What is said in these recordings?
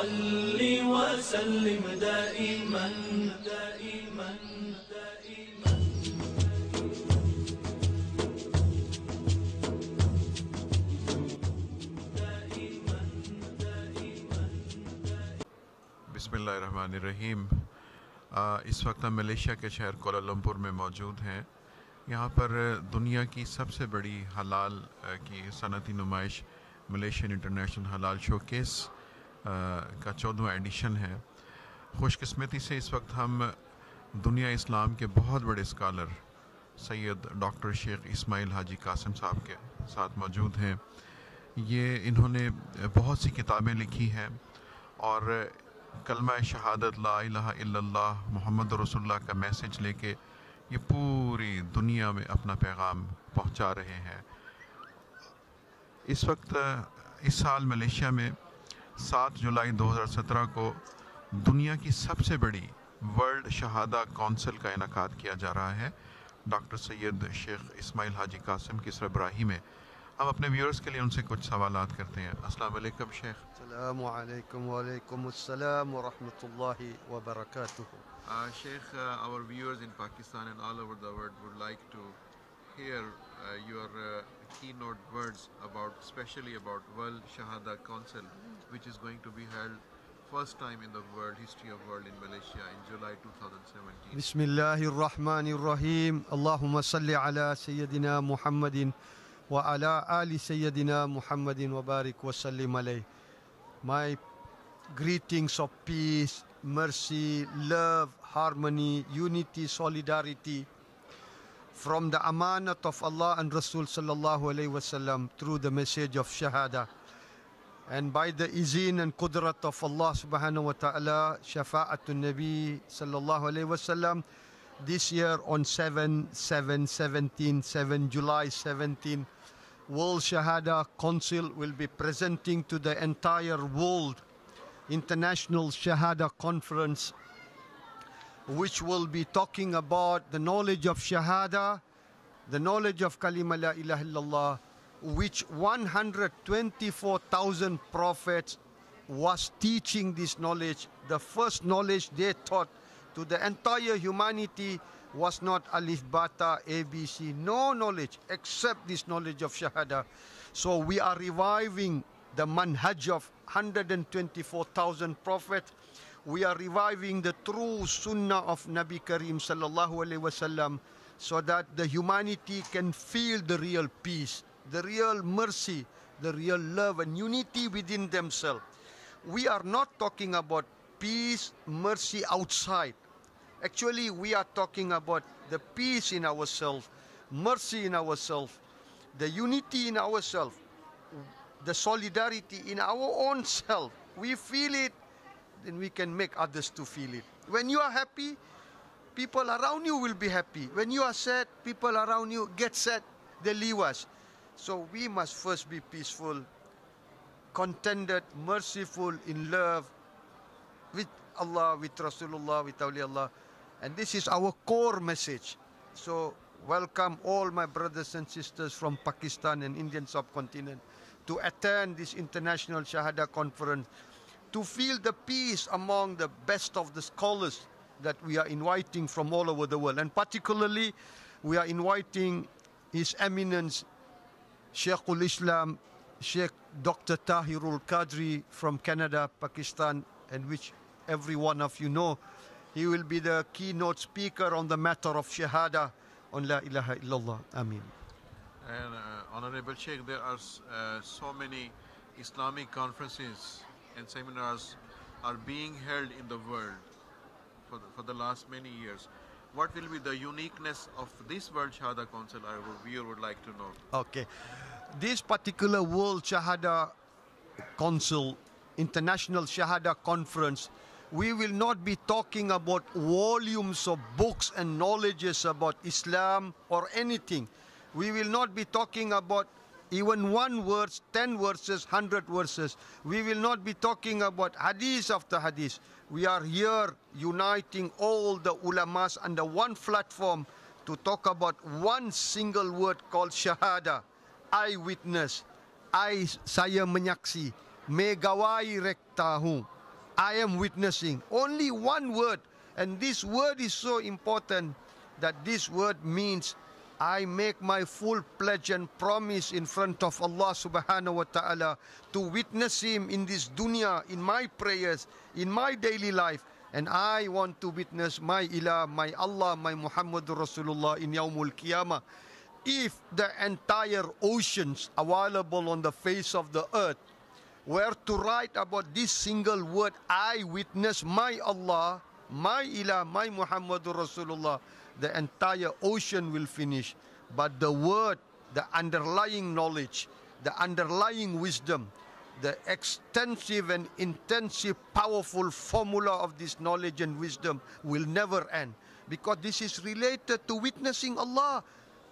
بسم اللہ الرحمن الرحیم۔ آ, اس وقت ہم ملیشیا کے شہر کولالمپور میں موجود ہیں۔ یہاں پر دنیا کی سب سے بڑی حلال کی صنعتی نمائش ملیشین انٹرنیشنل حلال شو کیس کا چودھواں ایڈیشن ہے۔ خوش قسمتی سے اس وقت ہم دنیا اسلام کے بہت بڑے اسکالر سید ڈاکٹر شیخ اسماعیل حاجی قاسم صاحب کے ساتھ موجود ہیں۔ یہ انہوں نے بہت سی کتابیں لکھی ہیں اور کلمہ شہادت لا الہ الا اللہ، محمد رسول اللہ کا میسج لے کے یہ پوری دنیا میں اپنا پیغام پہنچا رہے ہیں۔ اس وقت، اس سال ملیشیا میں سات جولائی دو ہزار سترہ کو دنیا کی سب سے بڑی ورلڈ شہادہ کونسل کا انعقاد کیا جا رہا ہے۔ ڈاکٹر سید شیخ اسماعیل حاجی قاسم کی سربراہی میں۔ ہم اپنے ویورز کے لیے ان سے کچھ سوالات کرتے ہیں۔ السلام علیکم شیخ۔ السلام علیکم وعلیکم السلام ورحمۃ اللہ وبرکاتہ۔ شیخ our viewers in Pakistan and all over the world would like to hear your keynote words about, especially about World Shahada Council, which is going to be held first time in the world history of world in Malaysia in July 2017. Bismillahir Rahmanir Rahim. Allahumma salli ala Sayyidina Muhammadin wa ala ali Sayyidina Muhammadin wa barik wa sallim alayh. My greetings of peace, mercy, love, harmony, unity, solidarity from the amanat of Allah and Rasul sallallahu alaihi wasallam through the message of Shahada. And by the izin and qudrat of Allah subhanahu wa ta'ala, Shafa'atun Nabi sallallahu alayhi wa sallam, this year on 7, 7, 17, 7 July 17, World Shahada Council will be presenting to the entire world International Shahada Conference which will be talking about the knowledge of Shahada, the knowledge of Kalima la ilaha illallah, which 124,000 prophets was teaching this knowledge. The first knowledge they taught to the entire humanity was not Alif Bata ABC, no knowledge except this knowledge of Shahada. So we are reviving the manhaj of 124,000 prophets we are reviving the true sunnah of Nabi Karim sallallahu alaihi wasallam so that the humanity can feel the real peace, the real mercy, the real love and unity within themselves. We are not talking about peace, mercy outside. Actually, we are talking about the peace in ourselves, mercy in ourselves, the unity in ourselves, the solidarity in our own self. We feel it then we can make others to feel it. When you are happy, people around you will be happy. When you are sad, people around you get sad, they leave us. So we must first be peaceful, contented, merciful, in love with Allah, with Rasulullah, with Awliya Allah. And this is our core message. So welcome all my brothers and sisters from Pakistan and Indian subcontinent to attend this international Shahada conference to feel the peace among the best of the scholars that we are inviting from all over the world. And particularly, we are inviting His Eminence Sheikhul Islam, Sheikh Dr. Tahirul Qadri from Canada, Pakistan, and which every one of you know. He will be the keynote speaker on the matter of Shahada on La ilaha illallah. Ameen. And uh, Honorable Sheikh, there are uh, so many Islamic conferences and seminars are being held in the world for the, for the last many years. What will be the uniqueness of this World Shahada Council? Our viewer would like to know. Okay. This particular World Shahada Council, International Shahada Conference, we will not be talking about volumes of books and knowledges about Islam or anything. We will not be talking about even one verse, 10 verses, 100 verses. We will not be talking about hadith after hadith. We are here uniting all the ulamas under one platform to talk about one single word called shahada, eyewitness. I, saya menyaksi, megawai rektahu. I am witnessing. Only one word. And this word is so important that this word means I make my full pledge and promise in front of Allah subhanahu wa ta'ala to witness Him in this dunya, in my prayers, in my daily life. And I want to witness my ilah, my Allah, my Muhammad Rasulullah in Yawmul Qiyamah. If the entire oceans available on the face of the earth were to write about this single word, I witness my Allah, my Ilah, my Muhammadur Rasulullah, the entire ocean will finish. But the word, the underlying knowledge, the underlying wisdom, the extensive and intensive, powerful formula of this knowledge and wisdom will never end. Because this is related to witnessing Allah.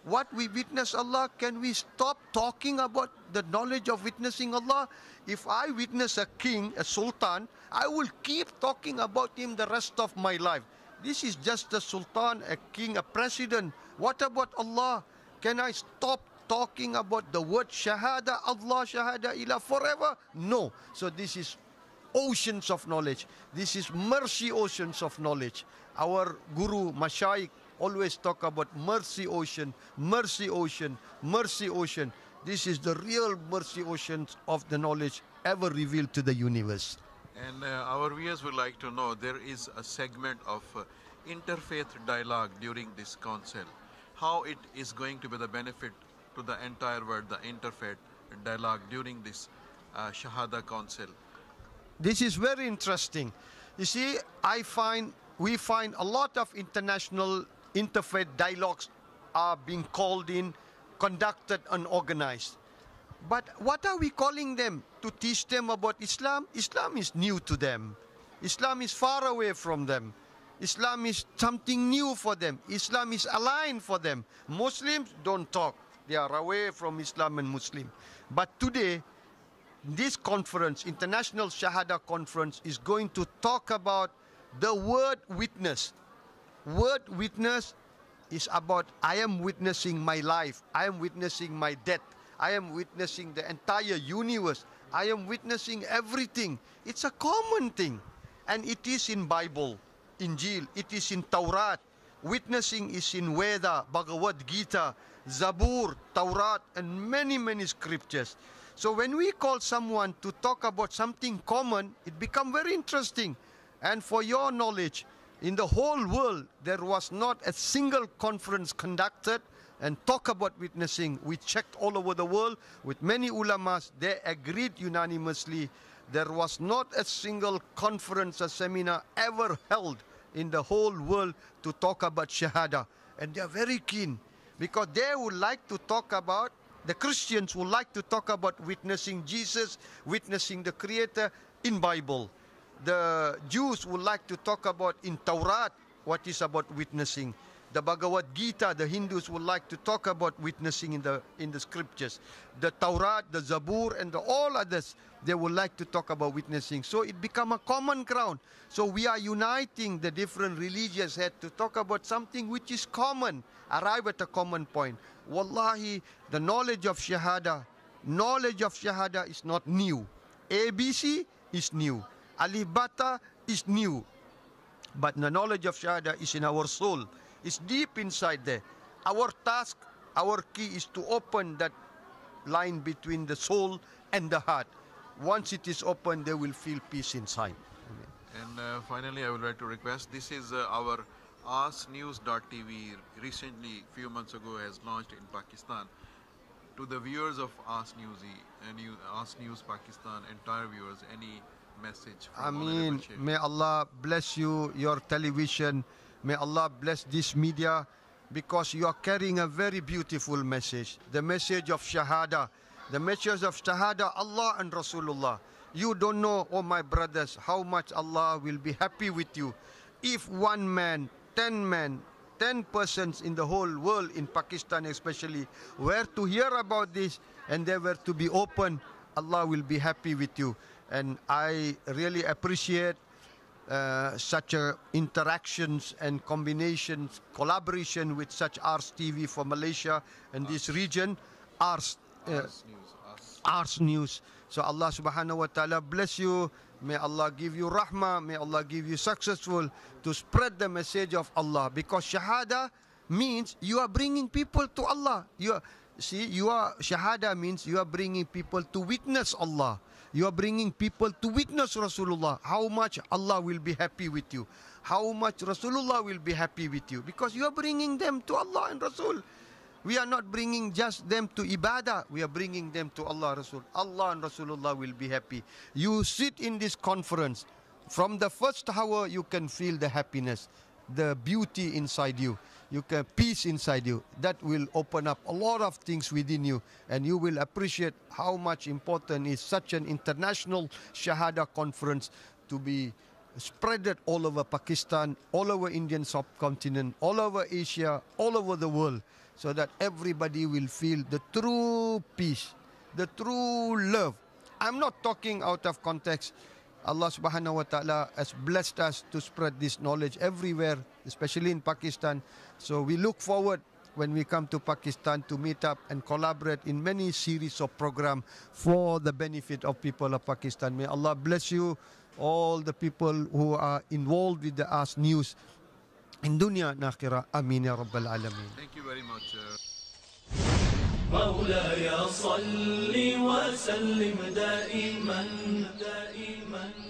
What we witness Allah, can we stop talking about the knowledge of witnessing Allah? If I witness a king, a sultan, I will keep talking about him the rest of my life. This is just a sultan, a king, a president. What about Allah? Can I stop talking about the word shahada, Allah, shahada, ilah forever? No. So this is oceans of knowledge. This is mercy oceans of knowledge. Our guru, Mashaikh, always talk about mercy ocean, mercy ocean, mercy ocean. This is the real mercy oceans of the knowledge ever revealed to the universe. And uh, our viewers would like to know there is a segment of uh, interfaith dialogue during this council. How it is going to be the benefit to the entire world, the interfaith dialogue during this uh, Shahada Council. This is very interesting. You see, I find we find a lot of international interfaith dialogues are being called in, conducted, and organized. But what are we calling them? To teach them about Islam? Islam is new to them. Islam is far away from them. Islam is something new for them. Islam is aligned for them. Muslims don't talk. They are away from Islam and Muslim. But today, this conference, International Shahada Conference, is going to talk about the word witness. Word witness is about I am witnessing my life, I am witnessing my death, I am witnessing the entire universe, I am witnessing everything. It's a common thing. And it is in Bible, Injil, it is in Taurat. Witnessing is in Veda, Bhagavad Gita, Zabur, Taurat, and many, many scriptures. So when we call someone to talk about something common, it become very interesting. And for your knowledge, in the whole world, there was not a single conference conducted and talk about witnessing. We checked all over the world with many ulamas. They agreed unanimously. There was not a single conference or seminar ever held in the whole world to talk about Shahada. And they are very keen because they would like to talk about, the Christians would like to talk about witnessing Jesus, witnessing the Creator in Bible. The Jews would like to talk about in Taurat what is about witnessing. The Bhagavad Gita, the Hindus would like to talk about witnessing in the in the scriptures. The Taurat, the Zabur, and the, all others, they would like to talk about witnessing. So it become a common ground. So we are uniting the different religious head to talk about something which is common, arrive at a common point. Wallahi, the knowledge of Shahada, knowledge of Shahada is not new. ABC is new. Alif Bata is new. But the knowledge of Shahada is in our soul. It's deep inside there. Our task, our key is to open that line between the soul and the heart. Once it is open, they will feel peace inside. And uh, finally, I would like to request this is uh, our AskNews.tv. Recently, few months ago, has launched in Pakistan. To the viewers of Ask Newsy, any AAS News Pakistan, entire viewers, any message? I mean, may Allah bless you, your television. May Allah bless this media because you are carrying a very beautiful message. The message of Shahada. The message of Shahada, Allah and Rasulullah. You don't know, oh my brothers, how much Allah will be happy with you. If one man, ten men, ten persons in the whole world, in Pakistan especially, were to hear about this and they were to be open, Allah will be happy with you. And I really appreciate uh, such uh, interactions and combinations, collaboration with such AAS TV for Malaysia and this region. AAS, uh, AAS News. AAS News. So Allah subhanahu wa ta'ala bless you. May Allah give you rahmah. May Allah give you successful to spread the message of Allah. Because shahada means you are bringing people to Allah. You are, see, you are shahada means you are bringing people to witness Allah. You are bringing people to witness Rasulullah. How much Allah will be happy with you. How much Rasulullah will be happy with you. Because you are bringing them to Allah and Rasul. We are not bringing just them to ibadah. We are bringing them to Allah Rasul. Allah and Rasulullah will be happy. You sit in this conference. From the first hour, you can feel the happiness, the beauty inside you. You can peace inside you. That will open up a lot of things within you, and you will appreciate how much important is such an international Shahada conference to be spread all over Pakistan, all over Indian subcontinent, all over Asia, all over the world, so that everybody will feel the true peace, the true love. I'm not talking out of context. Allah subhanahu wa ta'ala has blessed us to spread this knowledge everywhere, especially in Pakistan. So we look forward when we come to Pakistan to meet up and collaborate in many series of program for the benefit of people of Pakistan. May Allah bless you, all the people who are involved with the AAS News in dunya and akhirah. Amin ya rabbal alameen. Thank you very much. Uh... مولاي صل وسلم دائما دائما.